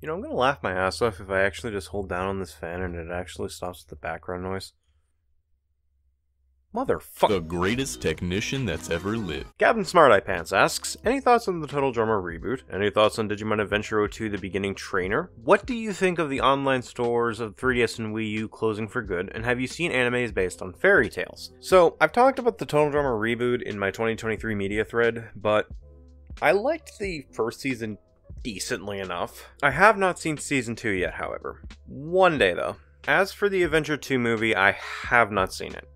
You know, I'm gonna laugh my ass off if I actually just hold down on this fan and it actually stops the background noise. Motherfucker. The greatest technician that's ever lived. CaptainSmartiyePants asks, any thoughts on the Total Drama reboot? Any thoughts on Digimon Adventure 02 The Beginning Trainer? What do you think of the online stores of 3DS and Wii U closing for good? And have you seen animes based on fairy tales? So, I've talked about the Total Drama reboot in my 2023 media thread, but I liked the first season decently enough. I have not seen season 2 yet, however. One day though. As for the Adventure 2 movie, I have not seen it.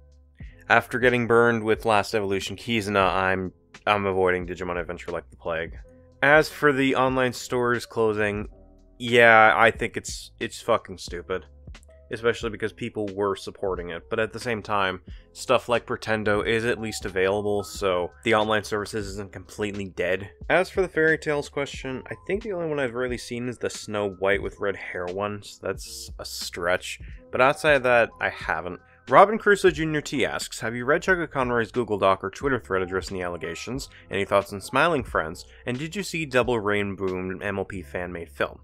After getting burned with Last Evolution Kizuna, I'm I'm avoiding Digimon Adventure like the plague. As for the online stores closing, yeah, I think it's it's fucking stupid. Especially because people were supporting it, but at the same time, stuff like Pretendo is at least available, so the online services isn't completely dead. As for the fairy tales question, I think the only one I've really seen is the Snow White with red hair one, so that's a stretch. But outside of that, I haven't. Robin Crusoe Jr. T asks, Have you read Chuggaaconroy's Google Doc or Twitter thread addressing the allegations? Any thoughts on Smiling Friends? And did you see Double Rainboom MLP fan-made film?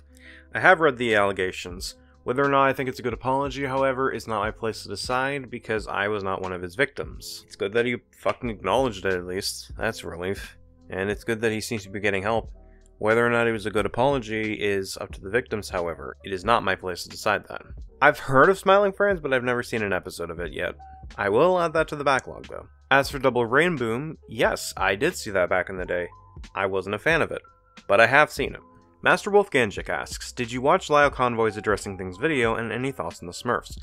I have read the allegations. Whether or not I think it's a good apology, however, is not my place to decide because I was not one of his victims. It's good that he fucking acknowledged it at least. That's a relief. And it's good that he seems to be getting help. Whether or not it was a good apology is up to the victims, however. It is not my place to decide that. I've heard of Smiling Friends, but I've never seen an episode of it yet. I will add that to the backlog, though. As for Double Rainboom, yes, I did see that back in the day. I wasn't a fan of it, but I have seen it. Master Wolf Gan Jik asks, Did you watch Lio Convoy's Addressing Things video and any thoughts on the Smurfs?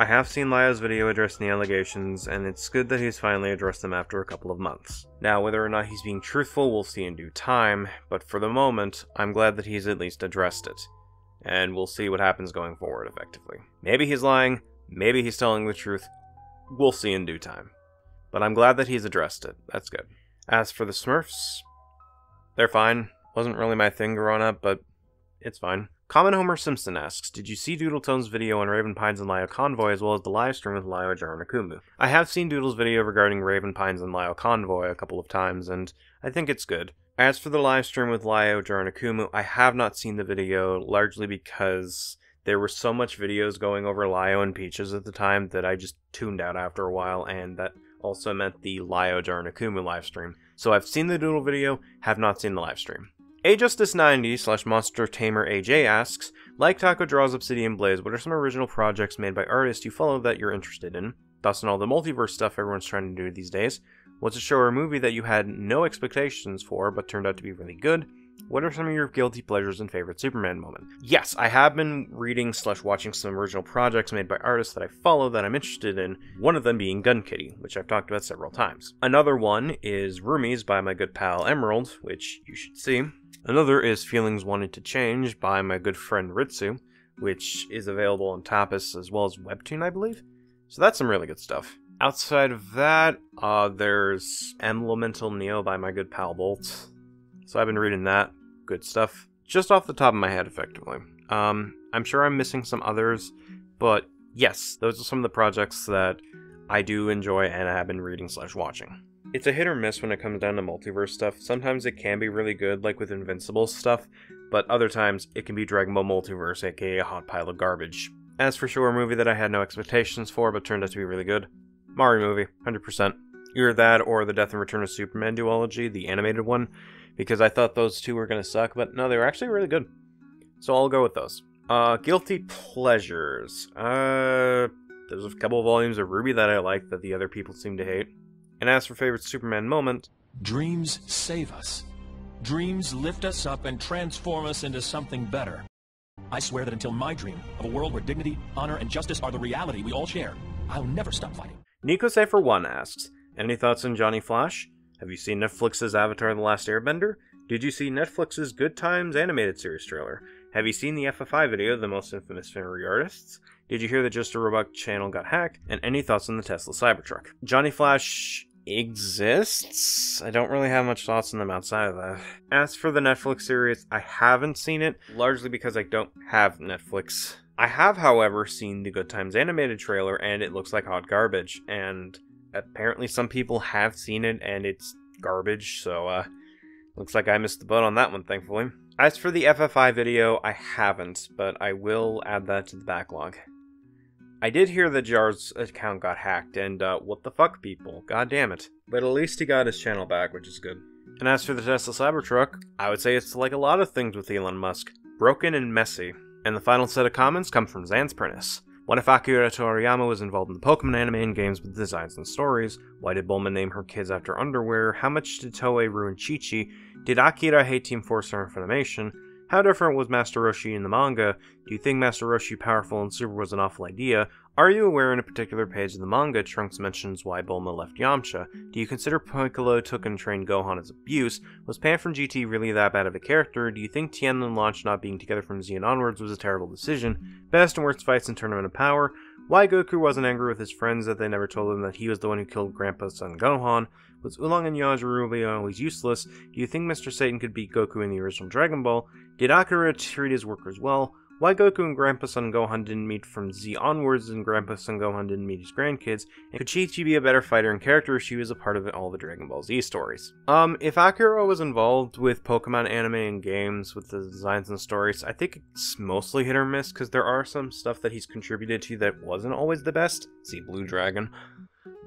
I have seen Laya's video addressing the allegations, and it's good that he's finally addressed them after a couple of months. Now, whether or not he's being truthful, we'll see in due time, but for the moment, I'm glad that he's at least addressed it. And we'll see what happens going forward, effectively. Maybe he's lying, maybe he's telling the truth. We'll see in due time. But I'm glad that he's addressed it. That's good. As for the Smurfs, they're fine. Wasn't really my thing growing up, but it's fine. Comment Homer Simpson asks, Did you see Doodletone's video on Raven Pines and Lio Convoy as well as the live stream with Lio Jaranakumu? I have seen Doodle's video regarding Raven Pines and Lio Convoy a couple of times, and I think it's good. As for the live stream with Lio Jaranakumu, I have not seen the video, largely because there were so much videos going over Lio and Peaches at the time that I just tuned out after a while, and that also meant the Lio Jaranakumu live stream. So I've seen the Doodle video, have not seen the live stream. AJustice90 slash Monster Tamer AJ asks, like Taco Draws Obsidian Blaze, what are some original projects made by artists you follow that you're interested in? Thus and all the multiverse stuff everyone's trying to do these days. What's a show or movie that you had no expectations for but turned out to be really good? What are some of your guilty pleasures and favorite Superman moment? Yes, I have been reading slash watching some original projects made by artists that I follow that I'm interested in, one of them being Gun Kitty, which I've talked about several times. Another one is Roomies by my good pal Emerald, which you should see. Another is Feelings Wanted to Change by my good friend Ritsu, which is available on Tapas as well as Webtoon, I believe. So that's some really good stuff. Outside of that, uh, there's Elemental Neo by my good pal Bolt. So I've been reading that. Good stuff. Just off the top of my head, effectively. Um, I'm sure I'm missing some others, but yes, those are some of the projects that I do enjoy and I have been reading slash watching. It's a hit or miss when it comes down to multiverse stuff. Sometimes it can be really good, like with Invincible stuff, but other times it can be Dragon Ball Multiverse, aka a hot pile of garbage. As for sure, a movie that I had no expectations for but turned out to be really good, Mario movie, 100%. Either that or the Death and Return of Superman duology, the animated one, because I thought those two were going to suck, but no, they were actually really good. So I'll go with those. Uh, Guilty Pleasures. Uh, there's a couple of volumes of RWBY that I like that the other people seem to hate. And as for favorite Superman moment, Dreams save us. Dreams lift us up and transform us into something better. I swear that until my dream of a world where dignity, honor, and justice are the reality we all share, I'll never stop fighting. Nikosafer One asks, Any thoughts on Johnny Flash? Have you seen Netflix's Avatar The Last Airbender? Did you see Netflix's Good Times animated series trailer? Have you seen the FFI video of the most infamous Finnery artists? Did you hear that Just a Robot channel got hacked? And any thoughts on the Tesla Cybertruck? Johnny Flash exists. I don't really have much thoughts on them outside of that. As for the Netflix series, I haven't seen it, largely because I don't have Netflix. I have, however, seen the Good Times animated trailer, and it looks like hot garbage. And apparently, some people have seen it, and it's garbage. So, uh, Looks like I missed the boat on that one, thankfully. As for the FFI video, I haven't, but I will add that to the backlog. I did hear that Jar's account got hacked, and uh, what the fuck, people? God damn it. But at least he got his channel back, which is good. And as for the Tesla Cybertruck, I would say it's like a lot of things with Elon Musk broken and messy. And the final set of comments come from Zansprinus. What if Akira Toriyama was involved in the Pokemon anime and games with designs and stories? Why did Bulma name her kids after underwear? How much did Toei ruin Chi-Chi? Did Akira hate Team 4-Star in Funimation? How different was Master Roshi in the manga? Do you think Master Roshi powerful and super was an awful idea? Are you aware in a particular page of the manga Trunks mentions why Bulma left Yamcha? Do you consider Piccolo took and trained Gohan as abuse? Was Pan from GT really that bad of a character? Do you think Tien and Launch not being together from Z and onwards was a terrible decision? Best and worst fights in Tournament of Power? Why Goku wasn't angry with his friends that they never told him that he was the one who killed Grandpa's son Gohan? Was Oolong and Yajirobe always useless? Do you think Mr. Satan could beat Goku in the original Dragon Ball? Did Akira treat his workers well? Why Goku and Grandpa Son Gohan didn't meet from Z onwards and Grandpa Son Gohan didn't meet his grandkids? And could Chi-Chi be a better fighter and character if she was a part of all the Dragon Ball Z stories? Um, if Akira was involved with Pokemon anime and games with the designs and stories, I think it's mostly hit or miss because there are some stuff that he's contributed to that wasn't always the best. See Blue Dragon.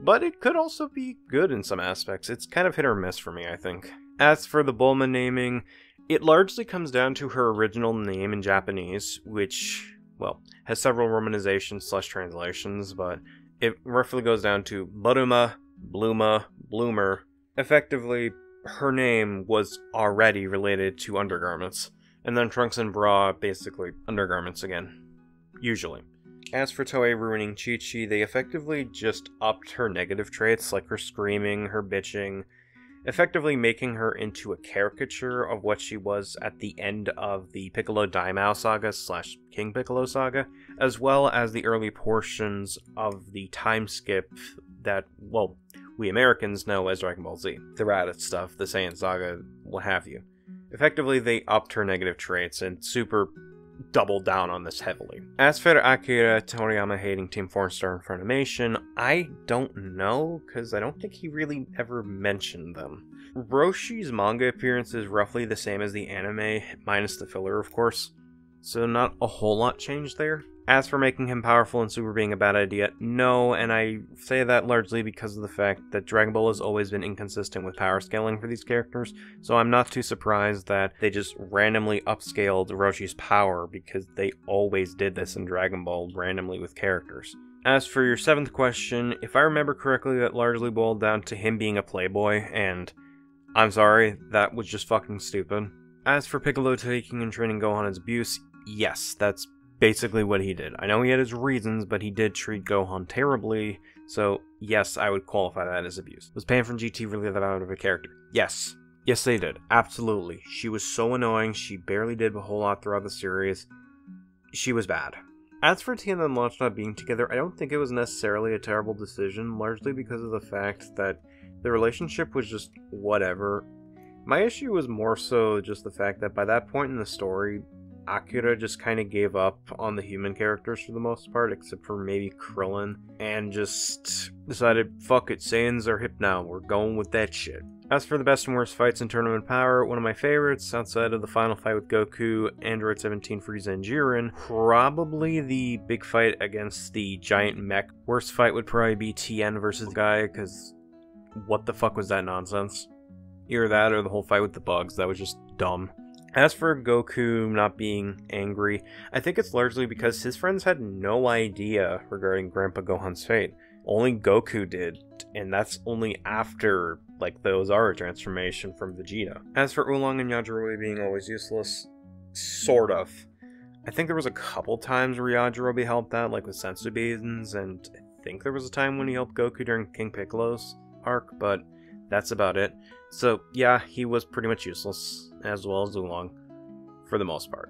But it could also be good in some aspects. It's kind of hit or miss for me, I think. As for the Bulma naming, it largely comes down to her original name in Japanese, which, well, has several romanizations slash translations, but it roughly goes down to Bluma, Bluma, Bloomer. Effectively, her name was already related to undergarments, and then trunks and bra, basically undergarments again. Usually. As for Toei ruining Chi Chi, they effectively just upped her negative traits, like her screaming, her bitching, effectively making her into a caricature of what she was at the end of the Piccolo Daimao saga slash King Piccolo saga, as well as the early portions of the time skip that, well, we Americans know as Dragon Ball Z. The Raditz stuff, the Saiyan saga, what have you. Effectively, they upped her negative traits and super doubled down on this heavily. As for Akira Toriyama hating Team 4 Star and Funimation, I don't know, because I don't think he really ever mentioned them. Roshi's manga appearance is roughly the same as the anime, minus the filler, of course, so not a whole lot changed there. As for making him powerful and super being a bad idea, no, and I say that largely because of the fact that Dragon Ball has always been inconsistent with power scaling for these characters, so I'm not too surprised that they just randomly upscaled Roshi's power because they always did this in Dragon Ball randomly with characters. As for your seventh question, if I remember correctly, that largely boiled down to him being a playboy, and I'm sorry, that was just fucking stupid. As for Piccolo taking and training Gohan as abuse, yes, that's basically what he did. I know he had his reasons, but he did treat Gohan terribly, so yes, I would qualify that as abuse. Was Pan from GT really that out of a character? Yes. Yes, they did. Absolutely. She was so annoying, she barely did a whole lot throughout the series. She was bad. As for Tien and Launch not being together, I don't think it was necessarily a terrible decision, largely because of the fact that the relationship was just whatever. My issue was more so just the fact that by that point in the story, Akira just kind of gave up on the human characters for the most part, except for maybe Krillin, and just decided, fuck it, Saiyans are hip now, we're going with that shit. As for the best and worst fights in Tournament Power, one of my favorites, outside of the final fight with Goku, Android 17 Frieza and Jiren, probably the big fight against the giant mech. Worst fight would probably be Tien versus guy, because what the fuck was that nonsense? Either that or the whole fight with the bugs, that was just dumb. As for Goku not being angry, I think it's largely because his friends had no idea regarding Grandpa Gohan's fate. Only Goku did, and that's only after, like, the Oozaru transformation from Vegeta. As for Oolong and Yajirobe being always useless, sort of. I think there was a couple times where Yajirobe helped out, like with Senzu Beans, and I think there was a time when he helped Goku during King Piccolo's arc, but that's about it. So, yeah, he was pretty much useless, as well as Oolong, for the most part.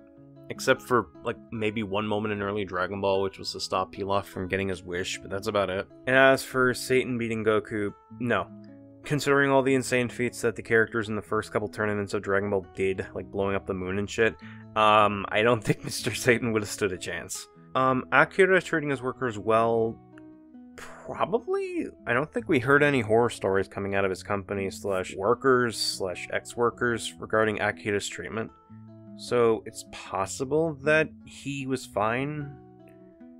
Except for, like, maybe one moment in early Dragon Ball, which was to stop Pilaf from getting his wish, but that's about it. And as for Satan beating Goku, no. Considering all the insane feats that the characters in the first couple tournaments of Dragon Ball did, like blowing up the moon and shit, um, I don't think Mr. Satan would have stood a chance. Um, Akira treating his workers well, probably I don't think we heard any horror stories coming out of his company slash workers slash ex-workers regarding Akira's treatment. So it's possible that he was fine.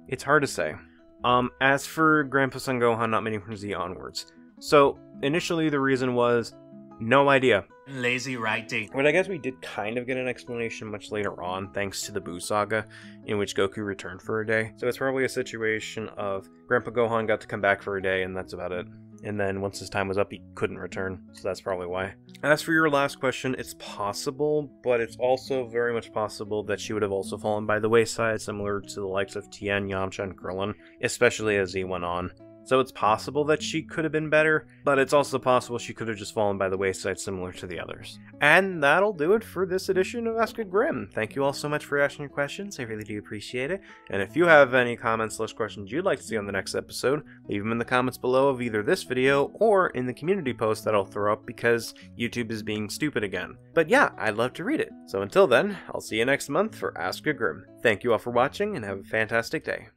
It's hard to say. Um, as for Grandpa Son Gohan not meeting from Z onwards. So initially the reason was no idea. Lazy writing. But I guess we did kind of get an explanation much later on, thanks to the Buu saga, in which Goku returned for a day. So it's probably a situation of Grandpa Gohan got to come back for a day, and that's about it. And then once his time was up, he couldn't return, so that's probably why. As for your last question, it's possible, but it's also very much possible that she would have also fallen by the wayside, similar to the likes of Tien, Yamcha, and Krillin, especially as he went on. So it's possible that she could have been better, but it's also possible she could have just fallen by the wayside similar to the others. And that'll do it for this edition of Ask a Grimm. Thank you all so much for asking your questions, I really do appreciate it. And if you have any comments slash questions you'd like to see on the next episode, leave them in the comments below of either this video or in the community post that I'll throw up because YouTube is being stupid again. But yeah, I'd love to read it. So until then, I'll see you next month for Ask a Grimm. Thank you all for watching and have a fantastic day.